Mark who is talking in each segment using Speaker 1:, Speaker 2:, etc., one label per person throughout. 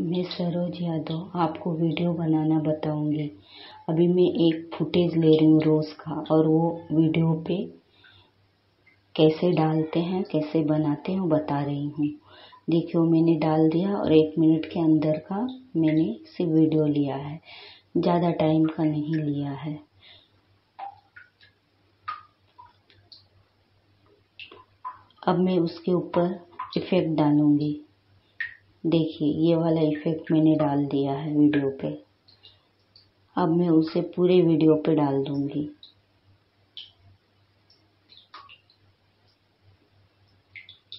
Speaker 1: मैं सरोज यादव आपको वीडियो बनाना बताऊँगी। अभी मैं एक फुटेज ले रही हूँ रोज़ का और वो वीडियो पे कैसे डालते हैं, कैसे बनाते हैं बता रही हूँ। देखियो, मैंने डाल दिया और एक मिनट के अंदर का मैंने सिर्फ़ वीडियो लिया है। ज़्यादा टाइम का नहीं लिया है। अब मैं उसके ऊपर इफ़ेक्ट डालूँगी। देखिए, ये वाला इफ़ेक्ट मैंने डाल दिया है वीडियो पे। अब मैं उसे पूरे वीडियो पे डाल दूँगी।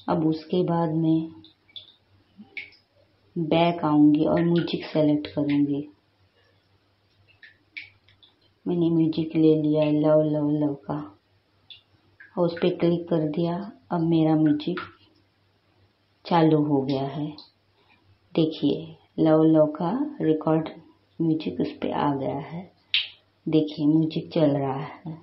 Speaker 1: अब उसके बाद मैं बैक आऊँगी और म्यूज़िक सेलेक्ट करूँगी। मैंने म्यूज़िक ले लिया है लव लव लव का। और उस पर क्लिक कर दिया। अब मेरा म्यूज़िक चालू हो गया है। देखिए, लव लव का रिकॉर्ड म्यूज़िक उस पर आ गया है। देखिए म्यूज़िक चल रहा है।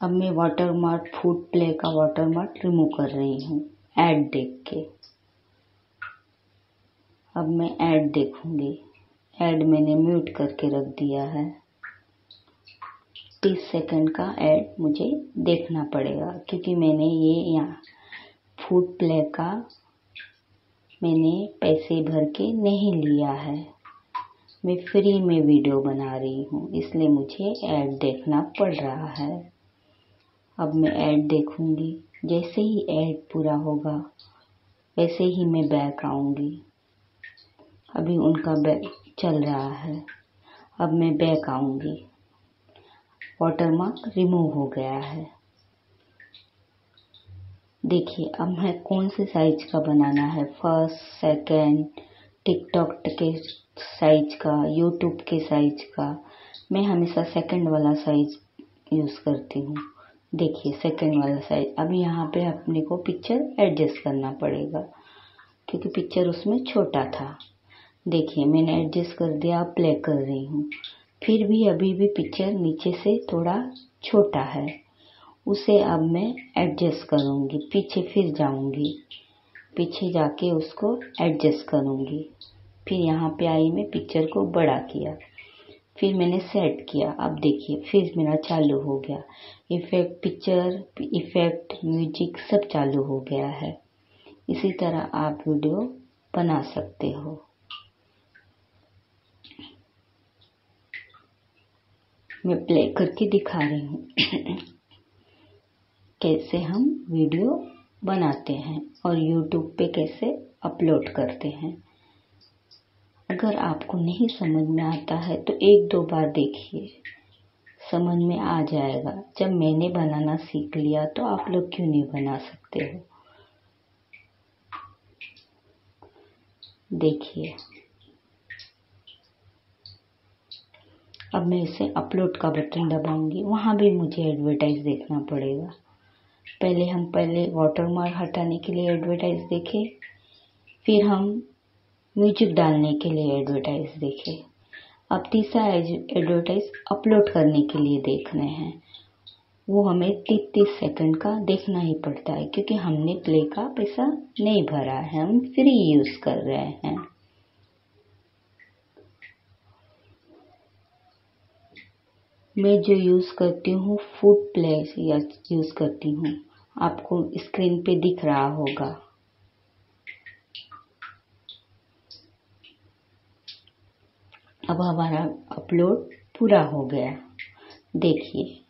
Speaker 1: अब मैं वाटर मार्क फ़ूड प्ले का वाटर मार्क रिमूव कर रही हूँ ऐड देख के। अब मैं ऐड देखूँगी। ऐड मैंने म्यूट करके रख दिया है। तीस सेकंड का ऐड मुझे देखना पड़ेगा, क्योंकि मैंने ये यहाँ फ़ूड प्ले का मैंने पैसे भर के नहीं लिया है। मैं फ्री में वीडियो बना रही हूँ, इसलिए मुझे ऐड देखना पड़ रहा है। अब मैं ऐड देखूँगी, जैसे ही ऐड पूरा होगा, वैसे ही मैं बैक आऊँगी। अभी उनका बैक चल रहा है, अब मैं बैक आऊँगी। वाटरमार्क रिमूव हो गया है। देखिए, अब मैं कौन से साइज़ का बनाना है? फ़र्स्ट सेकंड टिकटॉक के साइज़ का यूट्यूब के साइज़ का। मैं हमेशा सेकंड वाला साइज़ यूज़ करती हूँ। देखिए सेकंड वाला साइज़ अब यहाँ पे अपने को पिक्चर एडजस्ट करना पड़ेगा, क्योंकि पिक्चर उसमें छोटा था। देखिए, मैंने एडजस्ट कर दिया प्ले कर रही हूँ। फिर भी अभी भी पिक्चर नीचे से थोड़ा छोटा है। उसे अब मैं एडजस्ट करूँगी। पीछे फिर जाऊँगी। पीछे जाके उसको एडजस्ट करूँगी। फिर यहाँ पे आई मैं पिक्चर को बड़ा किया। फिर मैंने सेट किया। अब देखिए, फिर मेरा चालू हो गया। इफ़ेक्ट पिक्चर इफ़ेक्ट म्यूज़िक सब चालू हो गया है। इसी तरह आप वीडियो बना सकते हो। मैं प्ले करके दिखा रही हूँ। कैसे हम वीडियो बनाते हैं और यूट्यूब पे कैसे अपलोड करते हैं। अगर आपको नहीं समझ में आता है तो एक दो बार देखिए। समझ में आ जाएगा। जब मैंने बनाना सीख लिया तो आप लोग क्यों नहीं बना सकते हो? देखिए। अब मैं इसे अपलोड का बटन दबाऊँगी। वहाँ भी मुझे एडवर्टाइज देखना पड़ेगा। पहले हम पहले वाटर मार्क हटाने के लिए एडवर्टाइज देखे, फिर हम म्यूज़िक डालने के लिए एडवर्टाइज देखे। अब तीसरा एडवर्टाइज अपलोड करने के लिए देख रहे हैं। वो हमें तीस तीस सेकंड का देखना ही पड़ता है, क्योंकि हमने प्ले का पैसा नहीं भरा है, हम फ्री यूज़ कर रहे हैं। मैं जो यूज़ करती हूँ फ़ूड प्ले यूज़ करती हूँ आपको स्क्रीन पे दिख रहा होगा। अब हमारा अपलोड पूरा हो गया। देखिए,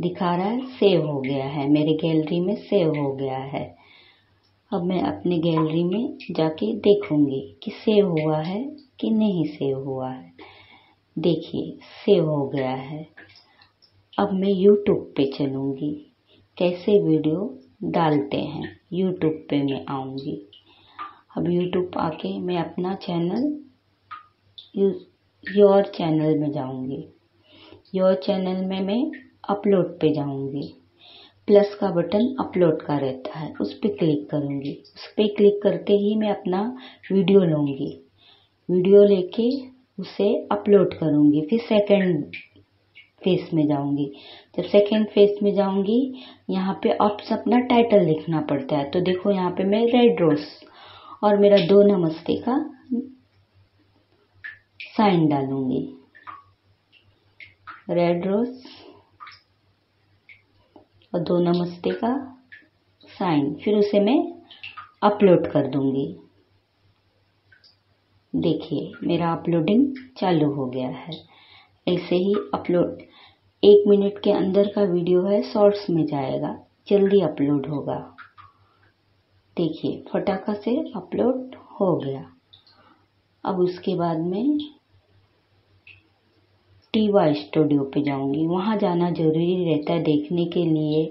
Speaker 1: दिखा रहा है सेव हो गया है। मेरे गैलरी में सेव हो गया है। अब मैं अपनी गैलरी में जाके देखूँगी कि सेव हुआ है कि नहीं सेव हुआ है। देखिए सेव हो गया है। अब मैं यूट्यूब पे चलूँगी। कैसे वीडियो डालते हैं। यूट्यूब पे मैं आऊँगी। अब यूट्यूब आके मैं अपना चैनल योर चैनल में जाऊँगी। योर चैनल में मैं अपलोड पे जाऊँगी। प्लस का बटन अपलोड का रहता है। उस पर क्लिक करूँगी। उस पर क्लिक करते ही मैं अपना वीडियो लूँगी। वीडियो लेके उसे अपलोड करूँगी। फिर सेकंड फेस में जाऊँगी। जब सेकेंड फेस में जाऊँगी, यहाँ पे ऑप्शन अपना टाइटल लिखना पड़ता है। तो देखो यहाँ पे मैं रेड रोज और मेरा दो नमस्ते का साइन डालूँगी। रेड रोज और दो नमस्ते का साइन फिर उसे मैं अपलोड कर दूँगी। देखिए, मेरा अपलोडिंग चालू हो गया है। ऐसे ही अपलोड एक मिनट के अंदर का वीडियो है शॉर्ट्स में जाएगा, जल्दी अपलोड होगा। देखिए, फटाका से अपलोड हो गया। अब उसके बाद में टीवा स्टूडियो पे जाऊँगी। वहाँ जाना ज़रूरी रहता है देखने के लिए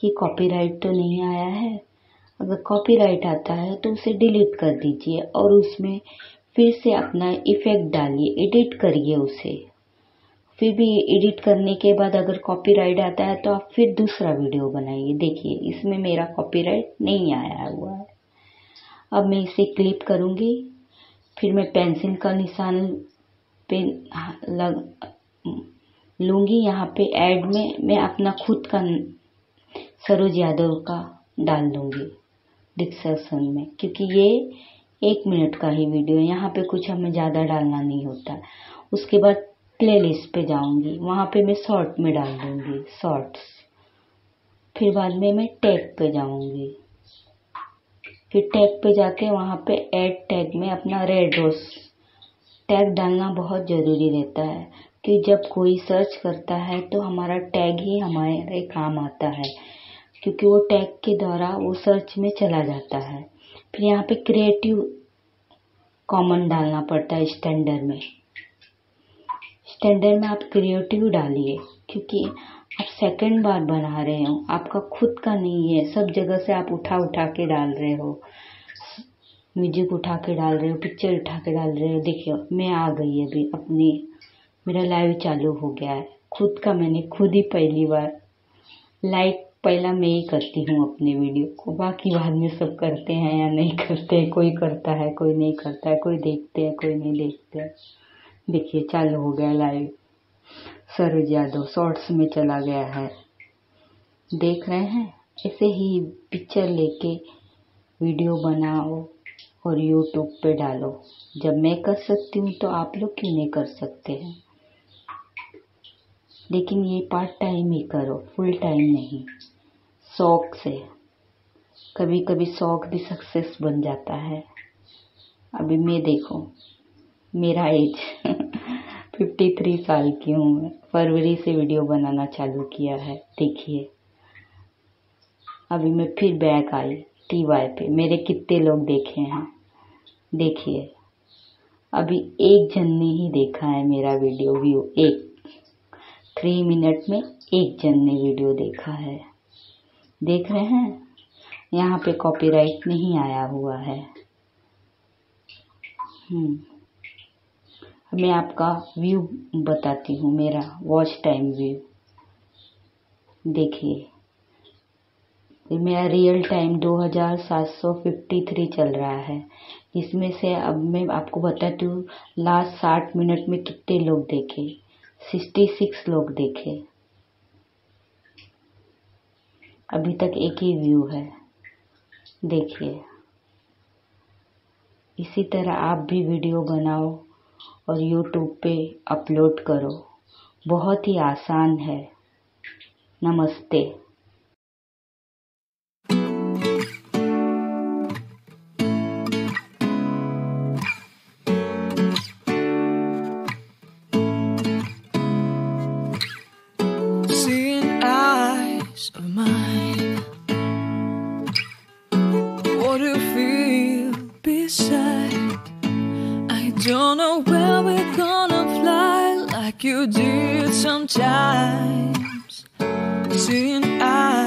Speaker 1: कि कॉपीराइट तो नहीं आया है। अगर कॉपीराइट आता है तो उसे डिलीट कर दीजिए और उसमें फिर से अपना इफ़ेक्ट डालिए एडिट करिए उसे। फिर भी एडिट करने के बाद अगर कॉपीराइट आता है तो आप फिर दूसरा वीडियो बनाइए। देखिए, इसमें मेरा कॉपीराइट नहीं आया हुआ है। अब मैं इसे क्लिप करूँगी। फिर मैं पेंसिल का निशान पे लग, लूँगी। यहाँ पे ऐड में, मैं अपना खुद का सरोज यादव का डाल दूँगी डिस्कशन में, क्योंकि ये एक मिनट का ही वीडियो है। यहाँ पे कुछ हमें ज़्यादा डालना नहीं होता। उसके बाद प्ले लिस्ट पे जाऊँगी, वहाँ पे मैं शॉर्ट में डाल दूँगी शॉर्ट्स फिर बाद में मैं टैग पे जाऊँगी. फिर टैग पे जाके वहाँ पे ऐड टैग में अपना रेड रोज टैग डालना बहुत ज़रूरी रहता है कि जब कोई सर्च करता है तो हमारा टैग ही हमारे काम आता है, क्योंकि वो टैग के द्वारा वो सर्च में चला जाता है. फिर यहाँ पे क्रिएटिव कॉमन डालना पड़ता है स्टैंडर्ड में. स्टैंडर्ड में आप क्रिएटिव डालिए, क्योंकि आप सेकंड बार बना रहे हो, आपका खुद का नहीं है, सब जगह से आप उठा उठा के डाल रहे हो। म्यूज़िक उठा के डाल रहे हो पिक्चर उठा के डाल रहे हो देखिए मैं आ गई अभी अपनी, मेरा लाइव चालू हो गया है। खुद का मैंने खुद ही पहली बार लाइक पहला मैं ही करती हूँ अपने वीडियो को। बाकी बाद में सब करते हैं या नहीं करते कोई करता है, कोई नहीं करता है, कोई देखते हैं, कोई नहीं देखते हैं। देखिए, चालू हो गया लाइव सरोज यादव शॉर्ट्स में चला गया है। देख रहे हैं? ऐसे ही पिक्चर लेके वीडियो बनाओ और यूट्यूब पे डालो। जब मैं कर सकती हूँ तो आप लोग क्यों नहीं कर सकते हैं? लेकिन ये पार्ट टाइम ही करो फुल टाइम नहीं। शौक से। कभी कभी शौक भी सक्सेस बन जाता है। अभी मैं देखो। मेरा एज फिफ्टी थ्री साल की हूँ मैं। फरवरी से वीडियो बनाना चालू किया है, देखिए। अभी मैं फिर बैक आई टी वाई पे। मेरे कितने लोग देखे हैं? देखिए। अभी एक जन ने ही देखा है मेरा वीडियो व्यू एक। थ्री मिनट में एक जन ने वीडियो देखा है। देख रहे हैं? यहाँ पे कॉपीराइट नहीं आया हुआ है। हम्म। मैं आपका व्यू बताती हूँ, मेरा वॉच टाइम व्यू देखिए मेरा रियल टाइम 2753 चल रहा है। इसमें से अब मैं आपको बताती हूँ लास्ट साठ मिनट में कितने लोग देखे? सिक्सटी सिक्स लोग देखे। अभी तक एक ही व्यू है। देखिए, इसी तरह आप भी वीडियो बनाओ। और यूट्यूब पे अपलोड करो। बहुत ही आसान है। नमस्ते।
Speaker 2: like you did sometimes. Seeing I